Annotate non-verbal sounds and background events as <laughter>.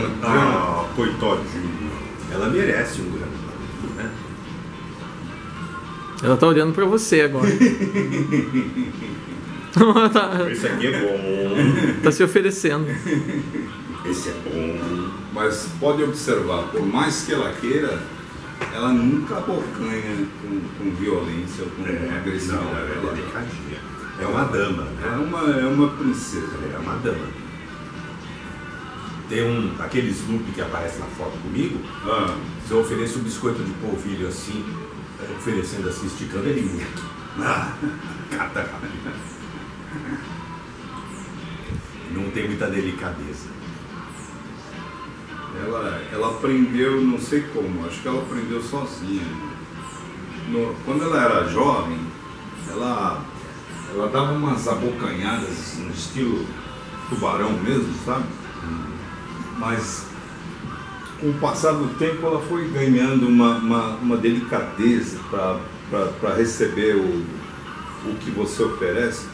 pano. Ah, coitadinho. Ela merece um grande né? Ela tá olhando pra você agora. tá, <laughs> Esse aqui é bom. tá se oferecendo. Esse é bom. Mas pode observar, por mais que ela queira, ela nunca abocanha com, com violência ou com É, agressividade. não, ela é delicadinha. É uma dama, É né? uma, é uma princesa. Ela é uma dama. Tem um, aquele Snoopy que aparece na foto comigo. Ah, Se eu ofereço um biscoito de polvilho assim, oferecendo assim, esticando, ele ah, <laughs> cata. Não tem muita delicadeza. ela, ela aprendeu, não sei como, acho que ela aprendeu sozinha. No- quando ela era jovem, ela, ela dava umas abocanhadas no estilo tubarão mesmo, sabe? Mas com o passar do tempo ela foi ganhando uma, uma, uma delicadeza para receber o, o que você oferece.